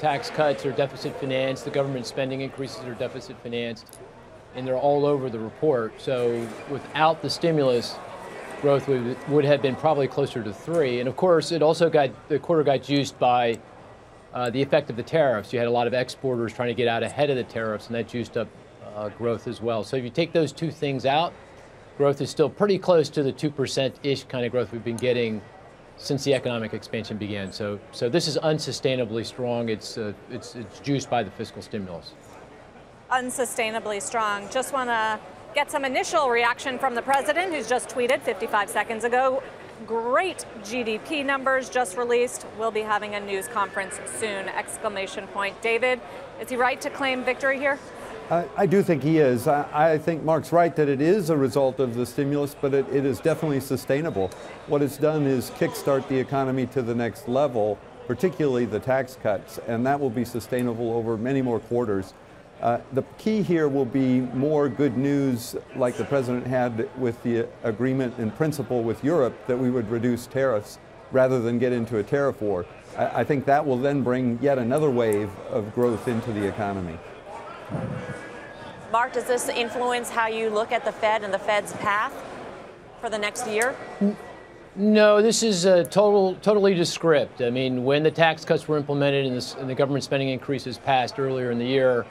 tax cuts are deficit financed, the government spending increases are deficit financed, and they're all over the report. So without the stimulus, growth would, would have been probably closer to three. And of course, it also got the quarter got juiced by uh, the effect of the tariffs. You had a lot of exporters trying to get out ahead of the tariffs, and that juiced up uh, growth as well. So if you take those two things out, growth is still pretty close to the 2% ish kind of growth we've been getting since the economic expansion began. So, so this is unsustainably strong. It's, uh, it's, it's juiced by the fiscal stimulus. Unsustainably strong. Just want to get some initial reaction from the president, who's just tweeted 55 seconds ago. Great GDP numbers just released. We'll be having a news conference soon! Exclamation point. David, is he right to claim victory here? I, I do think he is. I, I, think Mark's right that it is a result of the stimulus, but it, it is definitely sustainable. What it's done is kickstart the economy to the next level, particularly the tax cuts, and that will be sustainable over many more quarters. Uh, the key here will be more good news like the president had with the agreement in principle with Europe that we would reduce tariffs rather than get into a tariff war. I, I think that will then bring yet another wave of growth into the economy. Mark, does this influence how you look at the Fed and the Fed's path for the next year? No, this is a total, totally descript. I mean, when the tax cuts were implemented and, this, and, the government spending increases passed earlier in the year,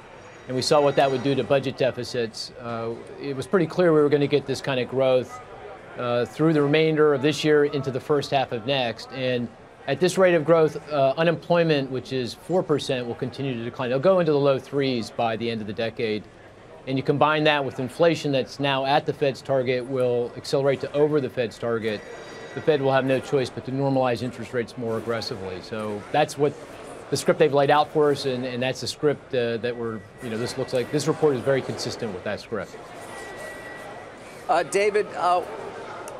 and we saw what that would do to budget deficits, uh, it was pretty clear we were going to get this kind of growth uh, through the remainder of this year into the first half of next. And at this rate of growth, uh, unemployment, which is 4%, will continue to decline. It'll go into the low threes by the end of the decade. And you combine that with inflation that's now at the Fed's target, will accelerate to over the Fed's target. The Fed will have no choice but to normalize interest rates more aggressively. So that's what the script they've laid out for us, and, and that's the script uh, that we're, you know, this looks like, this report is very consistent with that script. Uh, David, uh,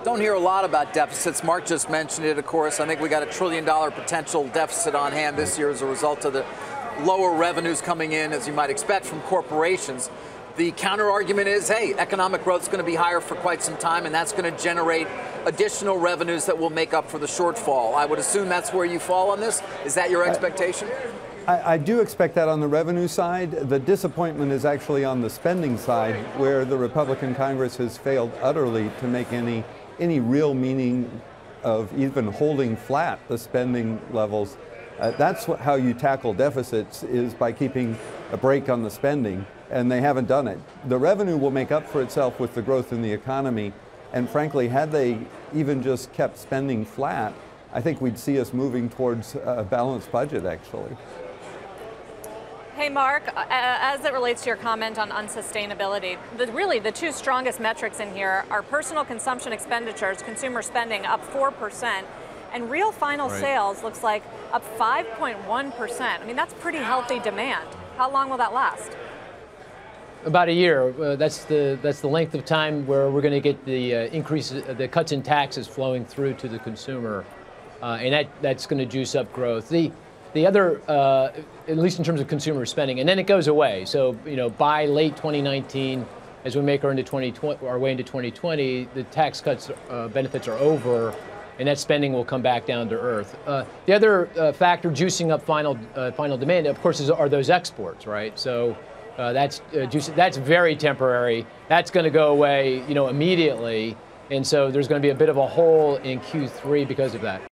don't hear a lot about deficits. Mark just mentioned it, of course. I think we got a trillion dollar potential deficit on hand this year as a result of the lower revenues coming in, as you might expect from corporations. The counter argument is hey, economic growth is going to be higher for quite some time, and that's going to generate additional revenues that will make up for the shortfall. I would assume that's where you fall on this. Is that your expectation? I, I, do expect that on the revenue side. The disappointment is actually on the spending side, where the Republican Congress has failed utterly to make any any real meaning of even holding flat the spending levels. Uh, that's what, how you tackle deficits is by keeping a brake on the spending, and they haven't done it. The revenue will make up for itself with the growth in the economy, and frankly, had they even just kept spending flat, I think we'd see us moving towards a balanced budget actually. Hey, Mark, uh, as it relates to your comment on unsustainability, the, really the two strongest metrics in here are personal consumption expenditures, consumer spending up 4%, and real final right. sales looks like up 5.1%. I mean, that's pretty healthy demand. How long will that last? About a year. Uh, that's the that's the length of time where we're going to get the uh, increases, uh, the cuts in taxes flowing through to the consumer, uh, and that that's going to juice up growth. The the other, uh, at least in terms of consumer spending, and then it goes away. So, you know, by late 2019, as we make our, into 2020, our way into 2020, the tax cuts uh, benefits are over, and that spending will come back down to earth. Uh, the other uh, factor juicing up final uh, final demand, of course, is, are those exports, right? So. Uh, that's that's very temporary. That's going to go away, you know, immediately, and so there's going to be a bit of a hole in Q3 because of that.